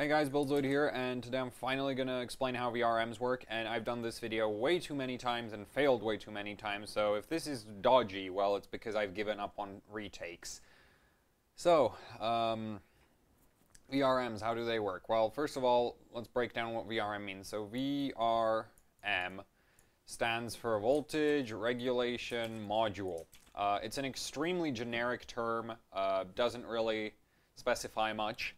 Hey guys, Buildzoid here, and today I'm finally going to explain how VRMs work, and I've done this video way too many times and failed way too many times, so if this is dodgy, well, it's because I've given up on retakes. So, um, VRMs, how do they work? Well, first of all, let's break down what VRM means. So VRM stands for Voltage Regulation Module. Uh, it's an extremely generic term, uh, doesn't really specify much.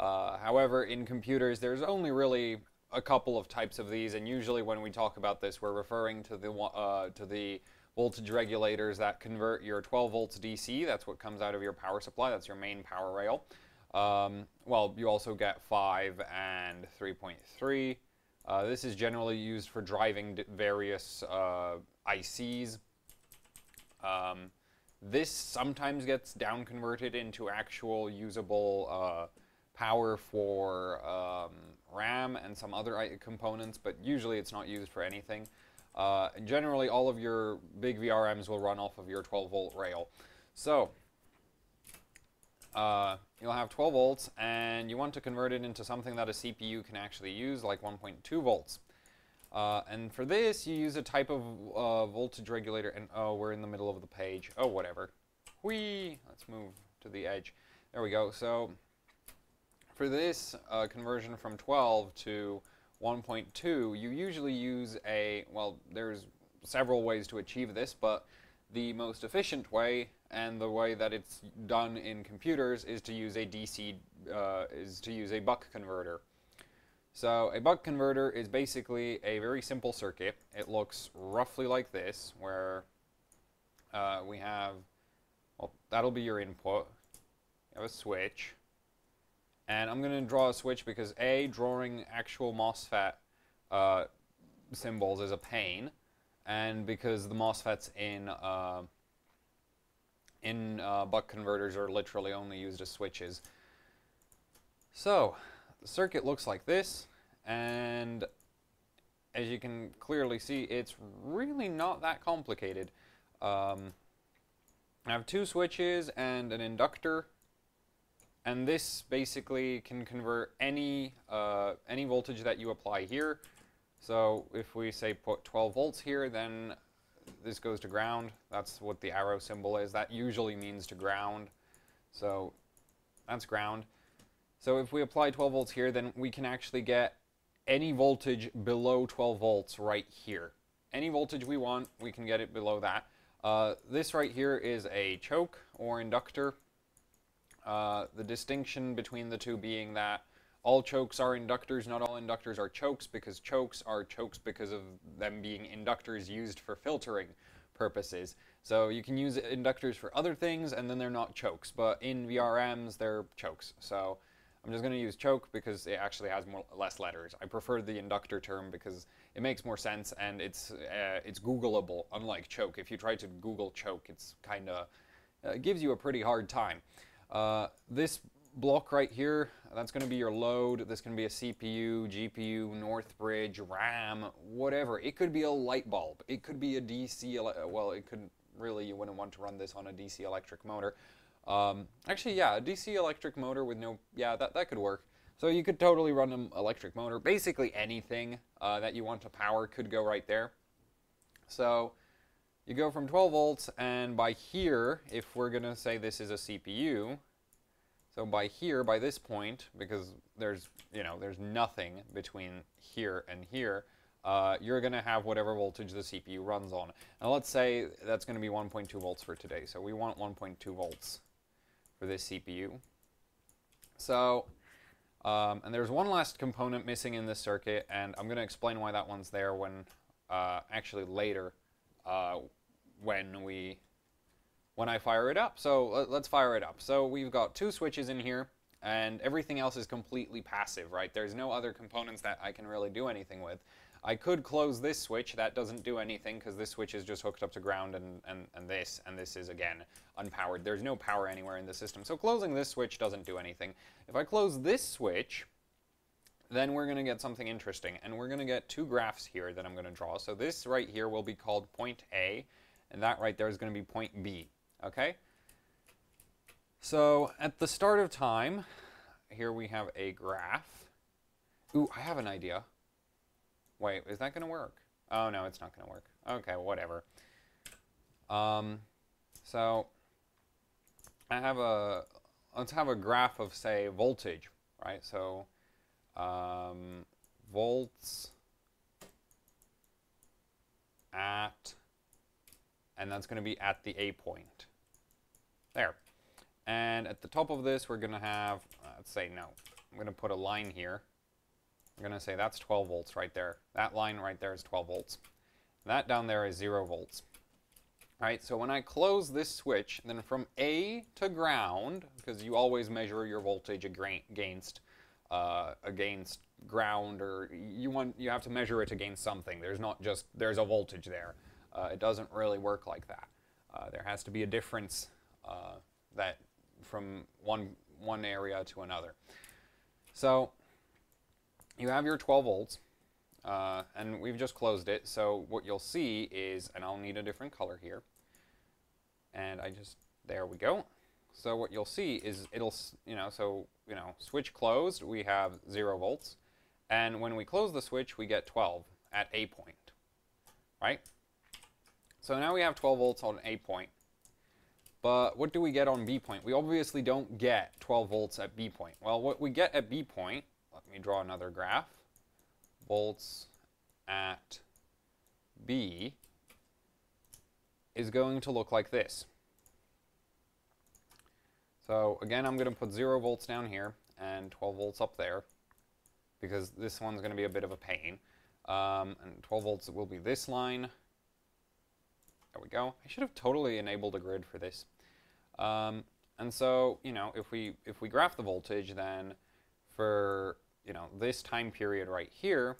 Uh, however, in computers, there's only really a couple of types of these, and usually when we talk about this, we're referring to the uh, to the voltage regulators that convert your 12 volts DC. That's what comes out of your power supply. That's your main power rail. Um, well, you also get 5 and 3.3. Uh, this is generally used for driving various uh, ICs. Um, this sometimes gets down converted into actual usable uh, power for um, RAM and some other components, but usually it's not used for anything. Uh, generally, all of your big VRMs will run off of your 12 volt rail. So, uh, you'll have 12 volts, and you want to convert it into something that a CPU can actually use, like 1.2 volts. Uh, and for this, you use a type of uh, voltage regulator, and oh, we're in the middle of the page. Oh, whatever. Whee! Let's move to the edge. There we go. So, for this uh, conversion from 12 to 1.2, you usually use a, well, there's several ways to achieve this, but the most efficient way and the way that it's done in computers is to use a DC, uh, is to use a buck converter. So a buck converter is basically a very simple circuit. It looks roughly like this, where uh, we have, well, that'll be your input. You have a switch. And I'm going to draw a switch because A, drawing actual MOSFET uh, symbols is a pain, and because the MOSFETs in uh, in uh, buck converters are literally only used as switches. So, the circuit looks like this, and as you can clearly see, it's really not that complicated. Um, I have two switches and an inductor and this basically can convert any, uh, any voltage that you apply here. So if we say put 12 volts here, then this goes to ground. That's what the arrow symbol is. That usually means to ground. So that's ground. So if we apply 12 volts here, then we can actually get any voltage below 12 volts right here. Any voltage we want, we can get it below that. Uh, this right here is a choke or inductor. Uh, the distinction between the two being that all chokes are inductors, not all inductors are chokes, because chokes are chokes because of them being inductors used for filtering purposes. So you can use inductors for other things, and then they're not chokes, but in VRMs, they're chokes. So I'm just going to use choke because it actually has more, less letters. I prefer the inductor term because it makes more sense, and it's, uh, it's Googleable, unlike choke. If you try to Google choke, it's kind of uh, gives you a pretty hard time. Uh, this block right here, that's going to be your load. This can be a CPU, GPU, Northbridge, RAM, whatever. It could be a light bulb. It could be a DC, well, it could really, you wouldn't want to run this on a DC electric motor. Um, actually, yeah, a DC electric motor with no, yeah, that, that could work. So you could totally run an electric motor. Basically anything uh, that you want to power could go right there. So you go from 12 volts, and by here, if we're going to say this is a CPU, so by here, by this point, because there's, you know, there's nothing between here and here, uh, you're going to have whatever voltage the CPU runs on. Now let's say that's going to be 1.2 volts for today. So we want 1.2 volts for this CPU. So, um, and there's one last component missing in this circuit, and I'm going to explain why that one's there when, uh, actually later, uh, when we when I fire it up. So let's fire it up. So we've got two switches in here and everything else is completely passive, right? There's no other components that I can really do anything with. I could close this switch, that doesn't do anything because this switch is just hooked up to ground and, and, and this, and this is again unpowered. There's no power anywhere in the system, so closing this switch doesn't do anything. If I close this switch, then we're going to get something interesting, and we're going to get two graphs here that I'm going to draw. So this right here will be called point A, and that right there is going to be point B, okay? So at the start of time, here we have a graph. Ooh, I have an idea. Wait, is that going to work? Oh, no, it's not going to work. Okay, whatever. Um, so I have a, let's have a graph of, say, voltage, right? So um, volts at, and that's going to be at the A point. There. And at the top of this, we're going to have, uh, let's say no. I'm going to put a line here. I'm going to say that's 12 volts right there. That line right there is 12 volts. That down there is 0 volts. All right, so when I close this switch, then from A to ground, because you always measure your voltage against uh, against ground, or you want you have to measure it against something. There's not just there's a voltage there. Uh, it doesn't really work like that. Uh, there has to be a difference uh, that from one one area to another. So you have your 12 volts, uh, and we've just closed it. So what you'll see is, and I'll need a different color here, and I just there we go. So what you'll see is it'll you know so you know switch closed we have zero volts, and when we close the switch we get 12 at A point, right? So now we have 12 volts on A point. But what do we get on B point? We obviously don't get 12 volts at B point. Well, what we get at B point, let me draw another graph, volts at B is going to look like this. So again, I'm going to put 0 volts down here and 12 volts up there because this one's going to be a bit of a pain. Um, and 12 volts will be this line. There we go. I should have totally enabled a grid for this. Um, and so, you know, if we if we graph the voltage, then for you know this time period right here,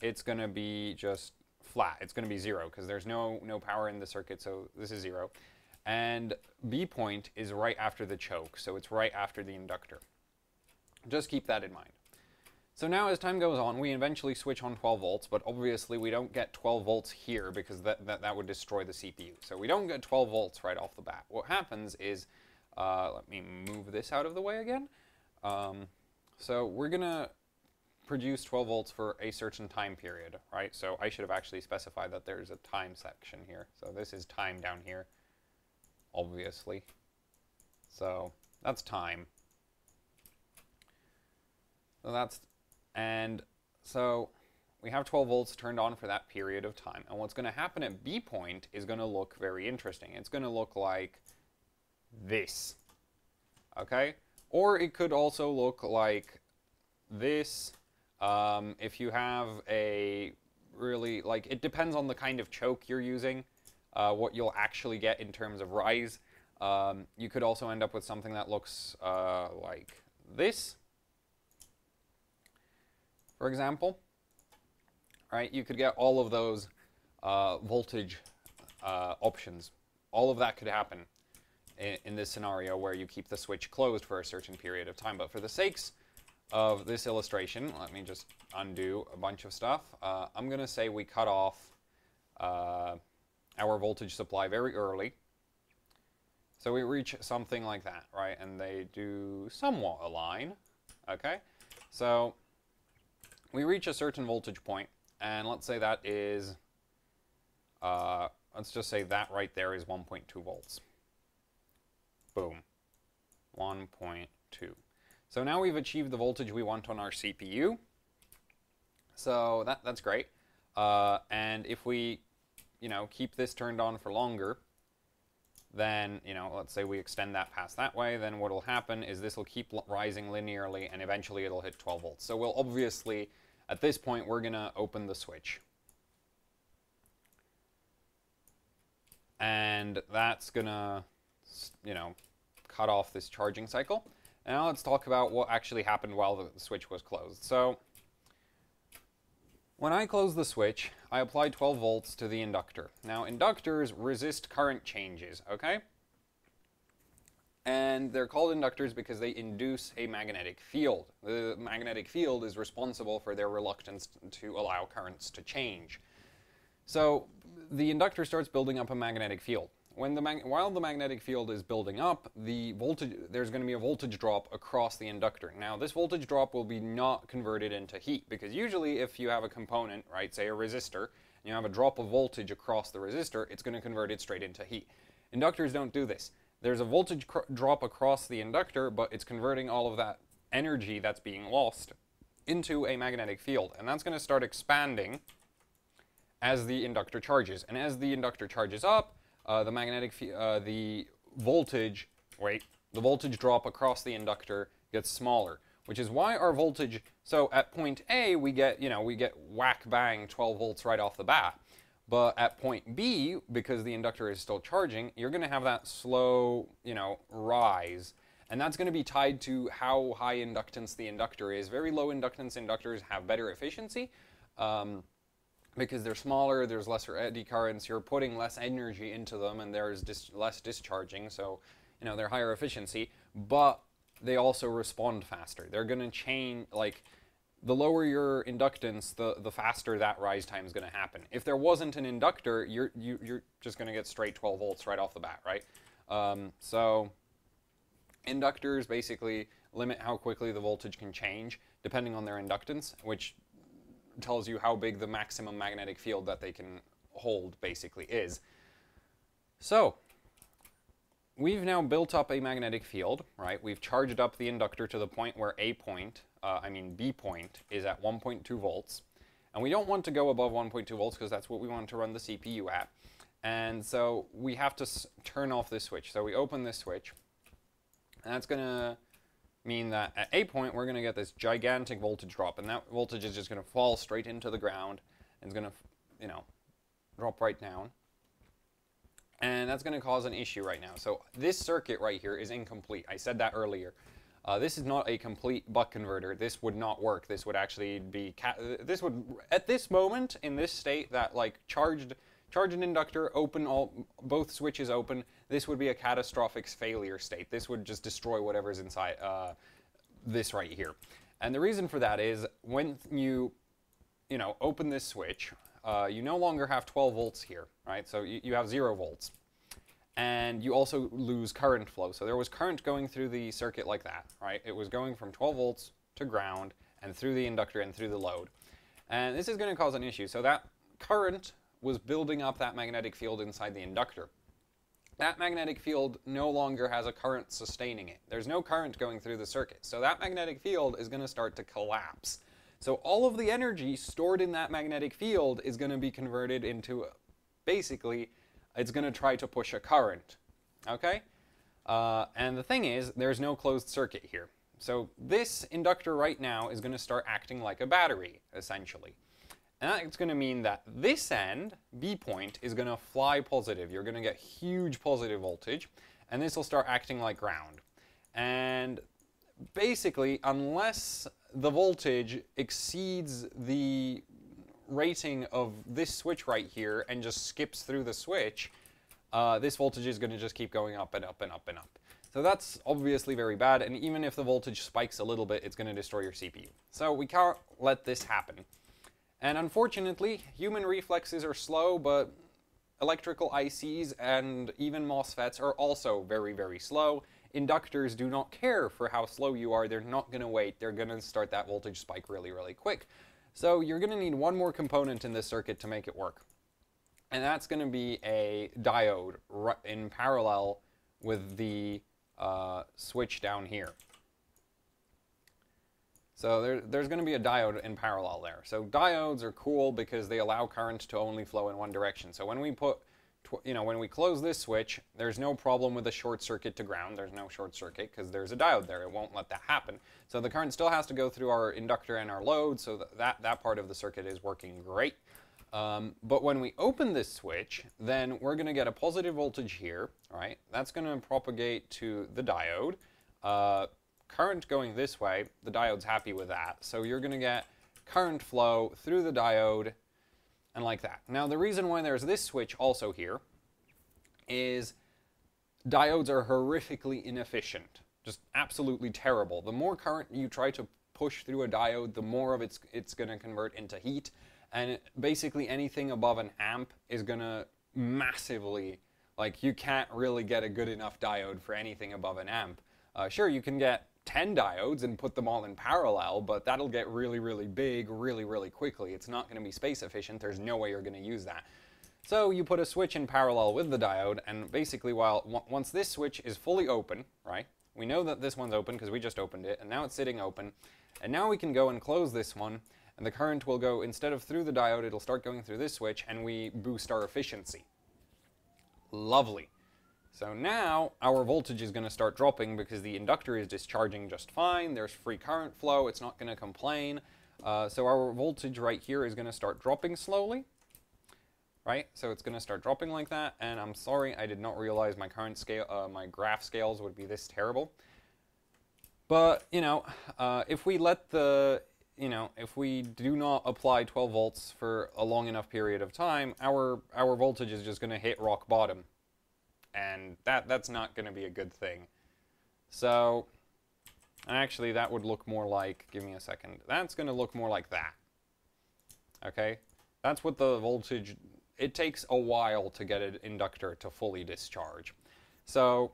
it's going to be just flat. It's going to be zero because there's no no power in the circuit, so this is zero. And B point is right after the choke, so it's right after the inductor. Just keep that in mind. So now as time goes on, we eventually switch on 12 volts, but obviously we don't get 12 volts here because that, that, that would destroy the CPU. So we don't get 12 volts right off the bat. What happens is, uh, let me move this out of the way again. Um, so we're going to produce 12 volts for a certain time period, right? So I should have actually specified that there's a time section here. So this is time down here, obviously. So that's time. So that's and so we have 12 volts turned on for that period of time. And what's going to happen at B point is going to look very interesting. It's going to look like this. Okay? Or it could also look like this. Um, if you have a really, like, it depends on the kind of choke you're using, uh, what you'll actually get in terms of rise. Um, you could also end up with something that looks uh, like this for example, right? You could get all of those uh, voltage uh, options. All of that could happen in, in, this scenario where you keep the switch closed for a certain period of time. But for the sakes of this illustration, let me just undo a bunch of stuff. Uh, I'm going to say we cut off uh, our voltage supply very early. So we reach something like that, right? And they do somewhat align, okay? So we reach a certain voltage point, and let's say that is, uh, let's just say that right there is 1.2 volts. Boom. 1.2. So now we've achieved the voltage we want on our CPU. So that, that's great. Uh, and if we, you know, keep this turned on for longer, then, you know, let's say we extend that past that way, then what will happen is this will keep rising linearly and eventually it'll hit 12 volts. So we'll obviously at this point, we're going to open the switch. And that's going to, you know, cut off this charging cycle. Now let's talk about what actually happened while the switch was closed. So when I close the switch, I apply 12 volts to the inductor. Now inductors resist current changes, okay? and they're called inductors because they induce a magnetic field. The magnetic field is responsible for their reluctance to allow currents to change. So the inductor starts building up a magnetic field. When the while the magnetic field is building up, the voltage there's going to be a voltage drop across the inductor. Now, this voltage drop will be not converted into heat because usually if you have a component, right, say a resistor, and you have a drop of voltage across the resistor, it's going to convert it straight into heat. Inductors don't do this. There's a voltage drop across the inductor, but it's converting all of that energy that's being lost into a magnetic field, and that's going to start expanding as the inductor charges. And as the inductor charges up, uh, the magnetic uh, the voltage wait the voltage drop across the inductor gets smaller, which is why our voltage. So at point A we get you know we get whack bang 12 volts right off the bat. But at point B, because the inductor is still charging, you're going to have that slow, you know, rise. And that's going to be tied to how high inductance the inductor is. Very low inductance inductors have better efficiency. Um, because they're smaller, there's lesser eddy currents, you're putting less energy into them, and there's dis less discharging, so you know they're higher efficiency, but they also respond faster. They're going to change, like the lower your inductance, the the faster that rise time is going to happen. If there wasn't an inductor, you're you, are you are just going to get straight 12 volts right off the bat, right? Um, so inductors basically limit how quickly the voltage can change depending on their inductance, which tells you how big the maximum magnetic field that they can hold basically is. So, we've now built up a magnetic field, right? We've charged up the inductor to the point where A point, uh, I mean B point, is at 1.2 volts. And we don't want to go above 1.2 volts because that's what we want to run the CPU at. And so we have to turn off this switch. So we open this switch, and that's going to mean that at a point we're going to get this gigantic voltage drop, and that voltage is just going to fall straight into the ground, and it's going to, you know, drop right down. And that's going to cause an issue right now. So this circuit right here is incomplete. I said that earlier. Uh, this is not a complete buck converter. This would not work. This would actually be, this would, at this moment, in this state, that like charged, charge an inductor, open all, both switches open, this would be a catastrophic failure state. This would just destroy whatever's inside uh, this right here. And the reason for that is when you, you know, open this switch, uh, you no longer have 12 volts here, right? So you, you have zero volts. And you also lose current flow. So there was current going through the circuit like that, right? It was going from 12 volts to ground and through the inductor and through the load. And this is going to cause an issue. So that current was building up that magnetic field inside the inductor that magnetic field no longer has a current sustaining it. There's no current going through the circuit. So that magnetic field is going to start to collapse. So all of the energy stored in that magnetic field is going to be converted into, basically, it's going to try to push a current. Okay? Uh, and the thing is, there's no closed circuit here. So this inductor right now is going to start acting like a battery, essentially. And that's going to mean that this end, B point, is going to fly positive. You're going to get huge positive voltage, and this will start acting like ground. And basically, unless the voltage exceeds the rating of this switch right here and just skips through the switch, uh, this voltage is going to just keep going up and up and up and up. So that's obviously very bad, and even if the voltage spikes a little bit, it's going to destroy your CPU. So we can't let this happen. And unfortunately, human reflexes are slow, but electrical ICs and even MOSFETs are also very, very slow. Inductors do not care for how slow you are. They're not going to wait. They're going to start that voltage spike really, really quick. So you're going to need one more component in this circuit to make it work. And that's going to be a diode in parallel with the uh, switch down here. So there, there's going to be a diode in parallel there. So diodes are cool because they allow current to only flow in one direction. So when we put, you know, when we close this switch, there's no problem with a short circuit to ground. There's no short circuit because there's a diode there. It won't let that happen. So the current still has to go through our inductor and our load. So that, that, that part of the circuit is working great. Um, but when we open this switch, then we're going to get a positive voltage here, right? That's going to propagate to the diode. Uh, current going this way, the diode's happy with that. So you're going to get current flow through the diode and like that. Now the reason why there's this switch also here is diodes are horrifically inefficient. Just absolutely terrible. The more current you try to push through a diode, the more of it's, it's going to convert into heat. And basically anything above an amp is going to massively Like, you can't really get a good enough diode for anything above an amp. Uh, sure, you can get 10 diodes and put them all in parallel, but that'll get really, really big really, really quickly. It's not going to be space efficient. There's no way you're going to use that. So you put a switch in parallel with the diode, and basically, while once this switch is fully open, right? We know that this one's open because we just opened it, and now it's sitting open. And now we can go and close this one, and the current will go, instead of through the diode, it'll start going through this switch, and we boost our efficiency. Lovely. So now our voltage is going to start dropping because the inductor is discharging just fine. There's free current flow. It's not going to complain. Uh, so our voltage right here is going to start dropping slowly. Right? So it's going to start dropping like that. And I'm sorry, I did not realize my current scale, uh, my graph scales would be this terrible. But, you know, uh, if we let the, you know, if we do not apply 12 volts for a long enough period of time, our, our voltage is just going to hit rock bottom and that that's not going to be a good thing. So, actually, that would look more like, give me a second, that's going to look more like that. Okay? That's what the voltage, it takes a while to get an inductor to fully discharge. So,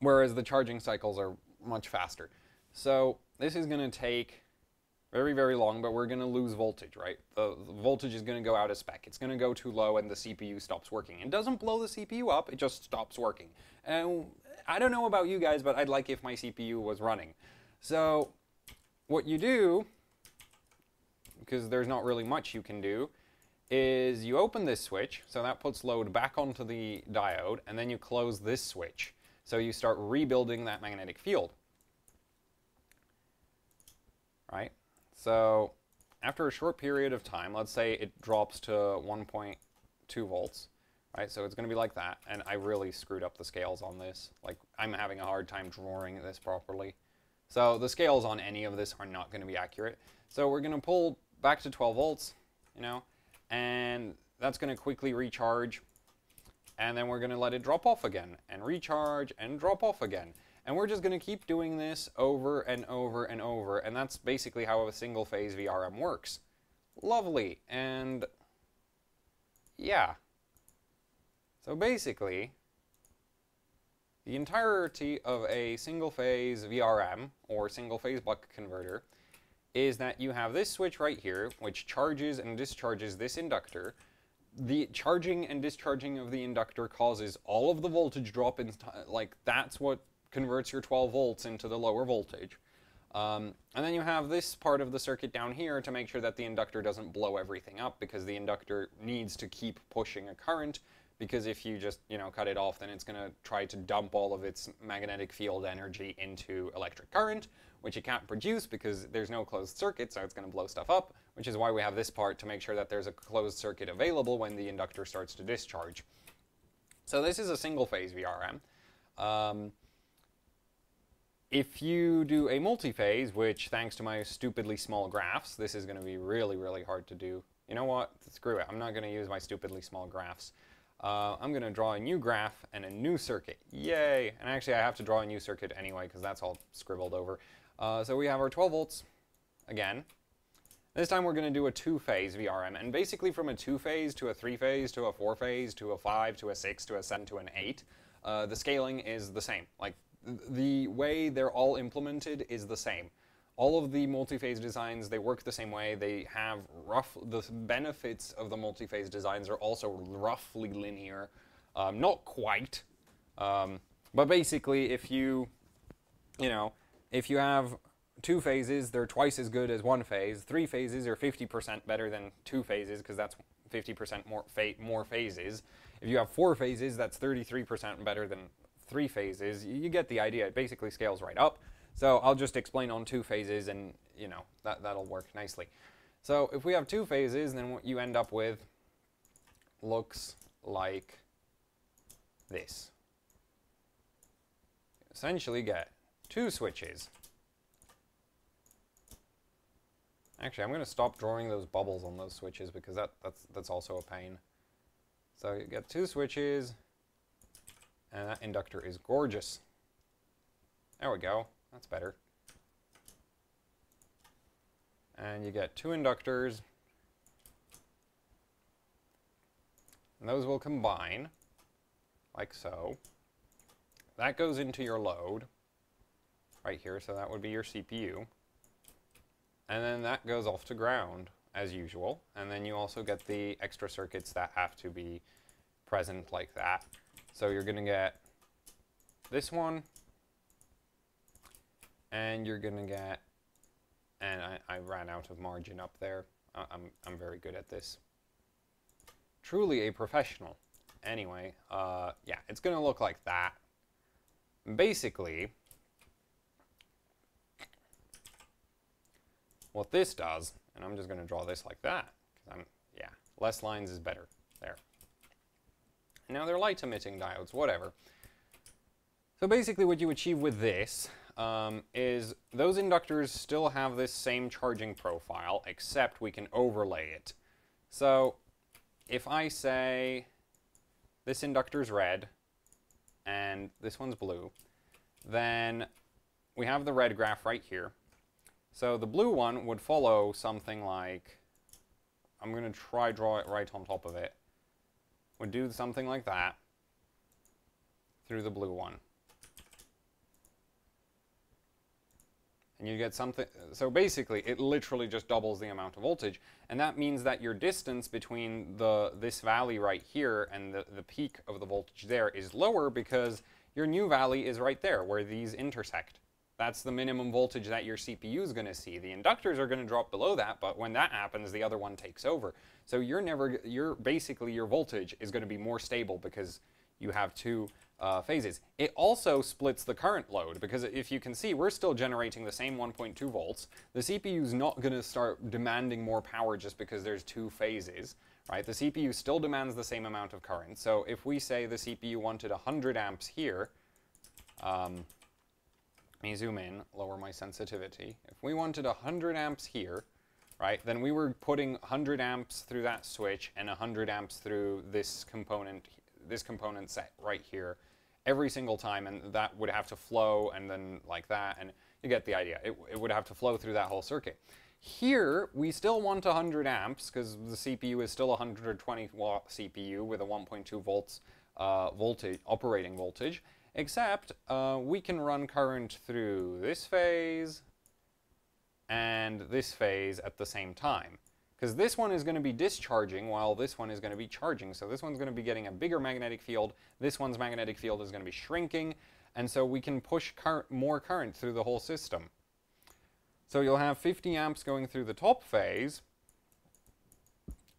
whereas the charging cycles are much faster. So, this is going to take very, very long, but we're going to lose voltage, right? The, the voltage is going to go out of spec. It's going to go too low and the CPU stops working. It doesn't blow the CPU up, it just stops working. And I don't know about you guys, but I'd like if my CPU was running. So what you do, because there's not really much you can do, is you open this switch, so that puts load back onto the diode, and then you close this switch. So you start rebuilding that magnetic field. Right? So after a short period of time, let's say it drops to 1.2 volts, right? So it's going to be like that. And I really screwed up the scales on this. Like I'm having a hard time drawing this properly. So the scales on any of this are not going to be accurate. So we're going to pull back to 12 volts, you know, and that's going to quickly recharge. And then we're going to let it drop off again and recharge and drop off again. And we're just going to keep doing this over and over and over, and that's basically how a single phase VRM works. Lovely, and yeah. So basically, the entirety of a single phase VRM, or single phase buck converter, is that you have this switch right here, which charges and discharges this inductor. The charging and discharging of the inductor causes all of the voltage drop in, like, that's what converts your 12 volts into the lower voltage. Um, and then you have this part of the circuit down here to make sure that the inductor doesn't blow everything up because the inductor needs to keep pushing a current because if you just you know cut it off then it's going to try to dump all of its magnetic field energy into electric current which it can't produce because there's no closed circuit so it's going to blow stuff up which is why we have this part to make sure that there's a closed circuit available when the inductor starts to discharge. So this is a single phase VRM. Um, if you do a multi-phase, which thanks to my stupidly small graphs, this is going to be really, really hard to do. You know what? Screw it. I'm not going to use my stupidly small graphs. Uh, I'm going to draw a new graph and a new circuit. Yay! And actually, I have to draw a new circuit anyway because that's all scribbled over. Uh, so we have our 12 volts again. This time we're going to do a two-phase VRM. And basically from a two-phase to a three-phase to a four-phase to a five to a six to a seven to an eight, uh, the scaling is the same. Like the way they're all implemented is the same. All of the multi-phase designs, they work the same way. They have rough, the benefits of the multi-phase designs are also roughly linear. Um, not quite, um, but basically if you, you know, if you have two phases, they're twice as good as one phase. Three phases are 50% better than two phases because that's 50% more, more phases. If you have four phases, that's 33% better than three phases, you get the idea. It basically scales right up. So I'll just explain on two phases and, you know, that, that'll work nicely. So if we have two phases, then what you end up with looks like this. Essentially get two switches. Actually, I'm going to stop drawing those bubbles on those switches because that, that's, that's also a pain. So you get two switches, and that inductor is gorgeous. There we go. That's better. And you get two inductors. And those will combine, like so. That goes into your load, right here, so that would be your CPU. And then that goes off to ground, as usual. And then you also get the extra circuits that have to be present like that. So you're going to get this one, and you're going to get, and I, I, ran out of margin up there. I'm, I'm very good at this. Truly a professional. Anyway, uh, yeah, it's going to look like that. Basically, what this does, and I'm just going to draw this like that, because I'm, yeah, less lines is better. There. Now they're light emitting diodes, whatever. So basically what you achieve with this um, is those inductors still have this same charging profile, except we can overlay it. So if I say this inductor's red and this one's blue, then we have the red graph right here. So the blue one would follow something like, I'm going to try draw it right on top of it, would do something like that through the blue one. and you get something, so basically it literally just doubles the amount of voltage, and that means that your distance between the this valley right here and the, the peak of the voltage there is lower because your new valley is right there where these intersect. That's the minimum voltage that your CPU is going to see. The inductors are going to drop below that, but when that happens, the other one takes over. So you're never, you're basically your voltage is going to be more stable because you have two uh, phases. It also splits the current load because if you can see, we're still generating the same 1.2 volts. The CPU is not going to start demanding more power just because there's two phases, right? The CPU still demands the same amount of current. So if we say the CPU wanted 100 amps here, um, me zoom in, lower my sensitivity. If we wanted 100 amps here, right, then we were putting 100 amps through that switch and 100 amps through this component this component set right here every single time, and that would have to flow and then like that, and you get the idea. It, it would have to flow through that whole circuit. Here, we still want 100 amps because the CPU is still a 120 watt CPU with a 1.2 volts uh, voltage operating voltage, except uh, we can run current through this phase and this phase at the same time because this one is going to be discharging while this one is going to be charging. So this one's going to be getting a bigger magnetic field. This one's magnetic field is going to be shrinking. And so we can push current, more current through the whole system. So you'll have 50 amps going through the top phase,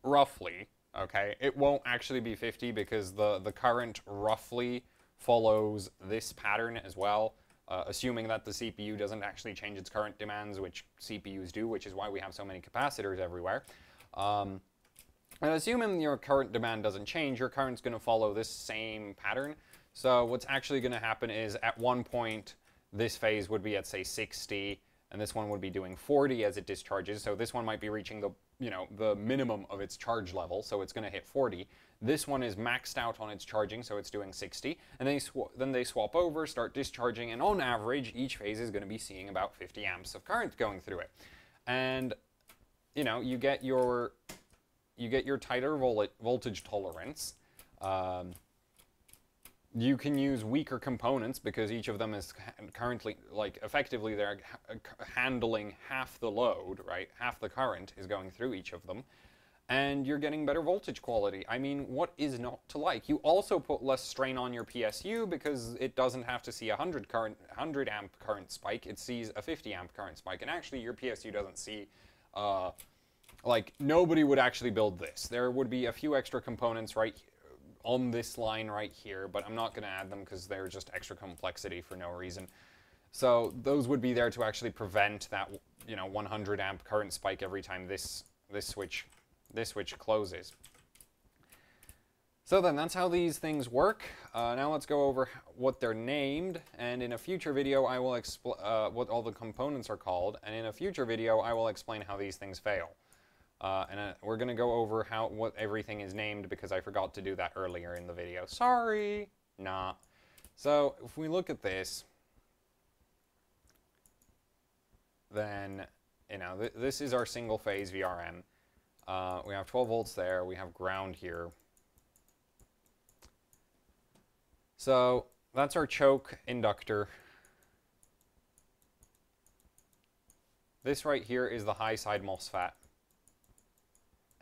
roughly, okay? It won't actually be 50 because the, the current roughly follows this pattern as well uh, assuming that the CPU doesn't actually change its current demands, which CPUs do, which is why we have so many capacitors everywhere. Um, and assuming your current demand doesn't change, your current's going to follow this same pattern. So what's actually going to happen is at one point, this phase would be at, say, 60, and this one would be doing 40 as it discharges. So this one might be reaching the, you know, the minimum of its charge level, so it's going to hit 40. This one is maxed out on its charging, so it's doing 60. And they then they swap over, start discharging, and on average, each phase is going to be seeing about 50 amps of current going through it. And you know, you get your you get your tighter vol voltage tolerance. Um, you can use weaker components because each of them is currently, like, effectively they're handling half the load, right? Half the current is going through each of them and you're getting better voltage quality. I mean, what is not to like? You also put less strain on your PSU because it doesn't have to see a 100 current 100 amp current spike. It sees a 50 amp current spike, and actually your PSU doesn't see. Uh, like nobody would actually build this. There would be a few extra components right on this line right here, but I'm not going to add them because they're just extra complexity for no reason. So those would be there to actually prevent that you know 100 amp current spike every time this this switch this switch closes. So then that's how these things work. Uh, now let's go over what they're named, and in a future video I will explain uh, what all the components are called, and in a future video I will explain how these things fail. Uh, and uh, we're going to go over how what everything is named because I forgot to do that earlier in the video. Sorry! Nah. So if we look at this, then, you know, th this is our single phase VRM. Uh, we have 12 volts there. We have ground here. So that's our choke inductor. This right here is the high side MOSFET.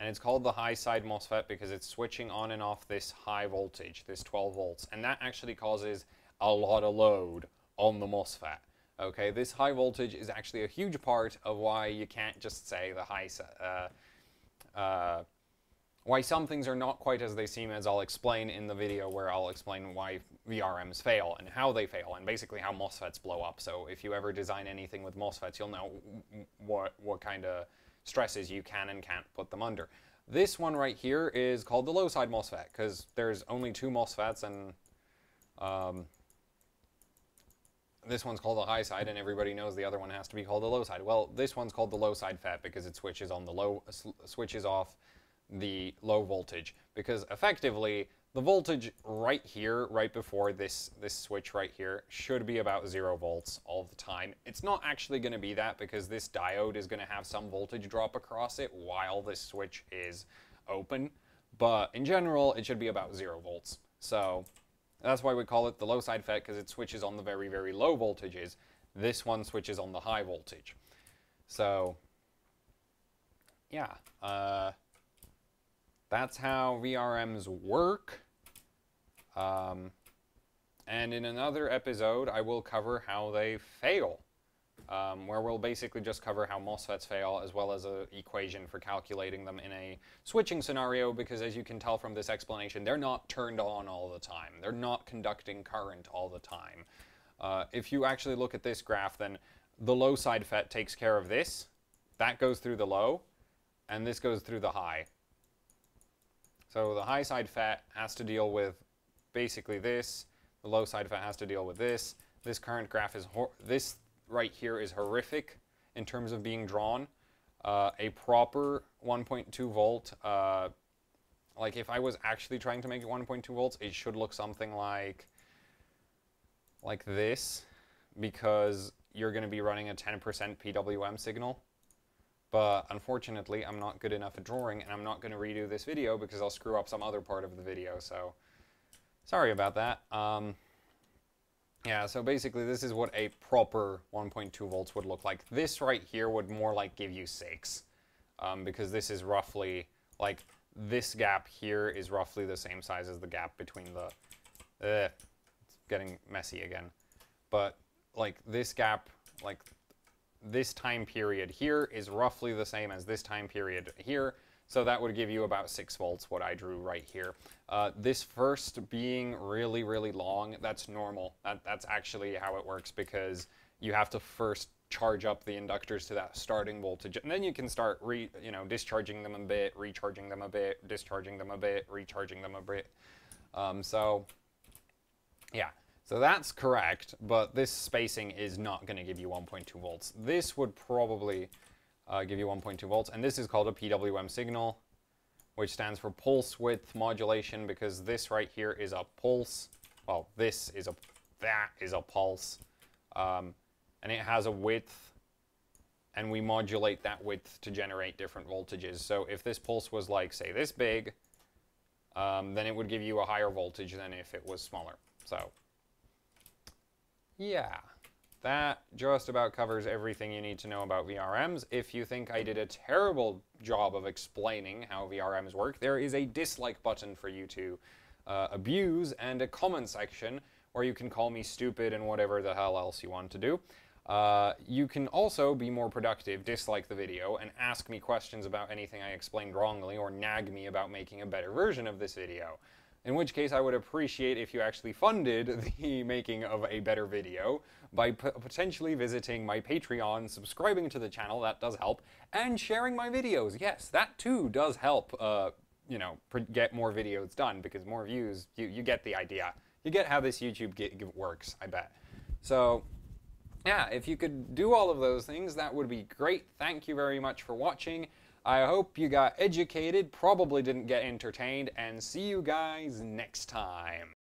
And it's called the high side MOSFET because it's switching on and off this high voltage, this 12 volts. And that actually causes a lot of load on the MOSFET. Okay, this high voltage is actually a huge part of why you can't just say the high, uh, uh, why some things are not quite as they seem, as I'll explain in the video where I'll explain why VRMs fail and how they fail, and basically how MOSFETs blow up. So if you ever design anything with MOSFETs, you'll know what, what kind of stresses you can and can't put them under. This one right here is called the low side MOSFET because there's only two MOSFETs and um, this one's called the high side, and everybody knows the other one has to be called the low side. Well, this one's called the low side FET because it switches on the low, switches off the low voltage. Because effectively, the voltage right here, right before this, this switch right here, should be about zero volts all the time. It's not actually going to be that because this diode is going to have some voltage drop across it while this switch is open. But in general, it should be about zero volts. So that's why we call it the low side FET because it switches on the very, very low voltages. This one switches on the high voltage. So, yeah, uh, that's how VRMs work. Um, and in another episode, I will cover how they fail um, where we'll basically just cover how MOSFETs fail as well as an equation for calculating them in a switching scenario because as you can tell from this explanation, they're not turned on all the time. They're not conducting current all the time. Uh, if you actually look at this graph, then the low side FET takes care of this. That goes through the low, and this goes through the high. So the high side FET has to deal with basically this. The low side FET has to deal with this. This current graph is, this right here is horrific in terms of being drawn. Uh, a proper 1.2 volt, uh, like if I was actually trying to make it 1.2 volts, it should look something like, like this, because you're going to be running a 10% PWM signal. But unfortunately, I'm not good enough at drawing, and I'm not going to redo this video because I'll screw up some other part of the video, so sorry about that. Um, yeah, so basically this is what a proper 1.2 volts would look like. This right here would more like give you 6, um, because this is roughly, like, this gap here is roughly the same size as the gap between the, uh, it's getting messy again. But, like, this gap, like, this time period here is roughly the same as this time period here, so that would give you about 6 volts, what I drew right here. Uh, this first being really, really long, that's normal. That, that's actually how it works because you have to first charge up the inductors to that starting voltage. And then you can start re, you know, discharging them a bit, recharging them a bit, discharging them a bit, recharging them a bit. Um, so, yeah. So that's correct, but this spacing is not going to give you 1.2 volts. This would probably uh, give you 1.2 volts. And this is called a PWM signal, which stands for pulse width modulation because this right here is a pulse. Well, this is a, that is a pulse. Um, and it has a width and we modulate that width to generate different voltages. So if this pulse was like, say, this big, um, then it would give you a higher voltage than if it was smaller. So, yeah that just about covers everything you need to know about VRMs. If you think I did a terrible job of explaining how VRMs work, there is a dislike button for you to uh, abuse and a comment section where you can call me stupid and whatever the hell else you want to do. Uh, you can also be more productive, dislike the video, and ask me questions about anything I explained wrongly or nag me about making a better version of this video in which case I would appreciate if you actually funded the making of a better video by potentially visiting my Patreon, subscribing to the channel, that does help, and sharing my videos. Yes, that too does help, uh, you know, get more videos done, because more views, you, you get the idea. You get how this YouTube works, I bet. So, yeah, if you could do all of those things, that would be great. Thank you very much for watching. I hope you got educated, probably didn't get entertained, and see you guys next time.